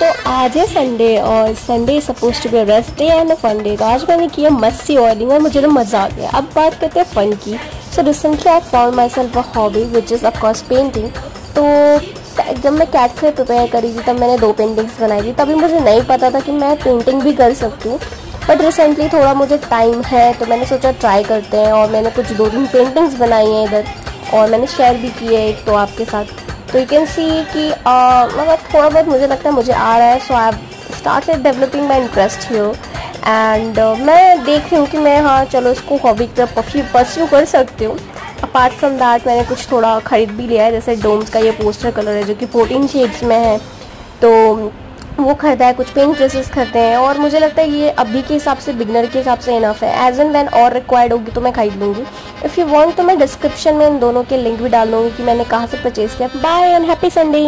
तो आज है संडे और Sunday supposed to be rest day and fun day तो आज मैंने किया मस्सी ऑयलिंग और मुझे तो मज़ा आ गया। अब बात करते हैं फ़न की। So recently I found myself a hobby which is of course painting तो जब मैं कैट से प्रिपेयर करी थी, तब मैंने दो पेंटिंग्स बनाई थी। तभी मुझे नहीं पता था कि मैं पेंटिंग भी कर सकती हूँ। बट रिसेंटली थोड़ा मुझे टाइम है तो मैंने सोचा ट्राई करते हैं और मैंने कुछ दो तीन पेंटिंग्स बनाई हैं इधर। और मैंने शेयर भी की है एक तो आपके साथ। तो यू कैन सी कि मतलब थोड़ा बहुत मुझे लगता है मुझे आ रहा है so I started developing my interest here and मैं देख रही हूँ कि मैं हाँ चलो इसको हॉबी की तरफ़ परस्यू कर सकती हूँ. अपार्ट फ्रॉम दैट मैंने कुछ थोड़ा ख़रीद भी लिया है, जैसे डोम्स का ये पोस्टर कलर है, जो कि फोर्टीन शेड्स में है. तो वो खरीदा है, कुछ पेन ड्रेसेस खरीदे हैं और मुझे लगता है ये अभी के हिसाब से बिगनर के हिसाब से इनफ है। एज एंड वैन और रिक्वायर्ड होगी तो मैं खरीद लूँगी। इफ़ यू वॉन्ट तो मैं डिस्क्रिप्शन में इन दोनों के लिंक भी डाल दूँगी कि मैंने कहाँ से परचेज़ किया। Bye and happy Sunday